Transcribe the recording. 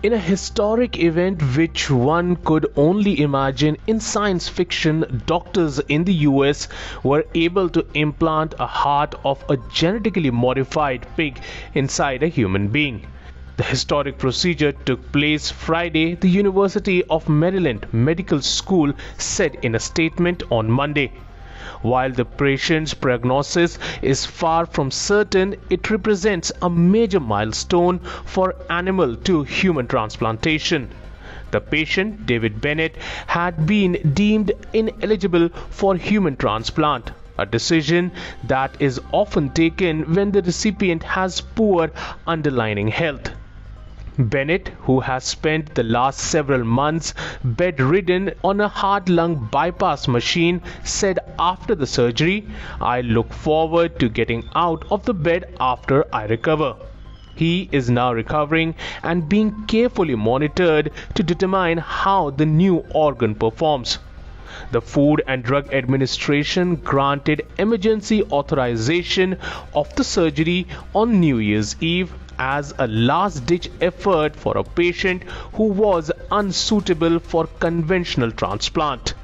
In a historic event which one could only imagine in science fiction, doctors in the US were able to implant a heart of a genetically modified pig inside a human being. The historic procedure took place Friday, the University of Maryland Medical School said in a statement on Monday. While the patient's prognosis is far from certain, it represents a major milestone for animal to human transplantation. The patient, David Bennett, had been deemed ineligible for human transplant, a decision that is often taken when the recipient has poor underlying health. Bennett, who has spent the last several months bedridden on a heart lung bypass machine, said after the surgery, I look forward to getting out of the bed after I recover. He is now recovering and being carefully monitored to determine how the new organ performs. The Food and Drug Administration granted emergency authorization of the surgery on New Year's Eve as a last ditch effort for a patient who was unsuitable for conventional transplant.